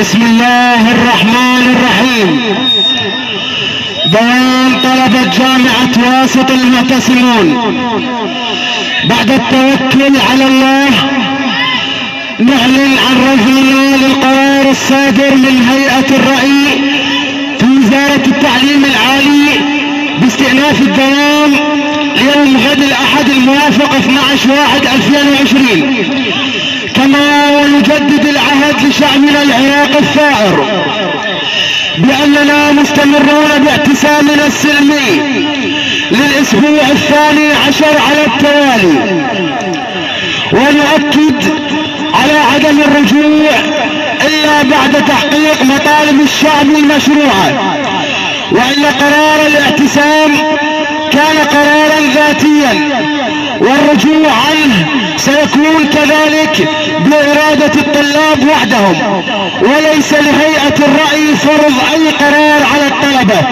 بسم الله الرحمن الرحيم. بيان طلبة جامعة واسط المعتصمون. بعد التوكل على الله نعلن عن رفعنا للقرار الصادر من هيئة الرأي في وزارة التعليم العالي باستئناف الدوام يوم غد الأحد الموافق 12 واحد 2020 العهد لشعبنا العراقي الثائر بأننا مستمرون باعتصامنا السلمي للأسبوع الثاني عشر على التوالي ونؤكد على عدم الرجوع إلا بعد تحقيق مطالب الشعب المشروعة وأن قرار الاعتصام كان قرارا ذاتيا. والرجوع عنه سيكون كذلك بإرادة الطلاب وحدهم وليس لهيئة الرأي فرض أي قرار على الطلبة.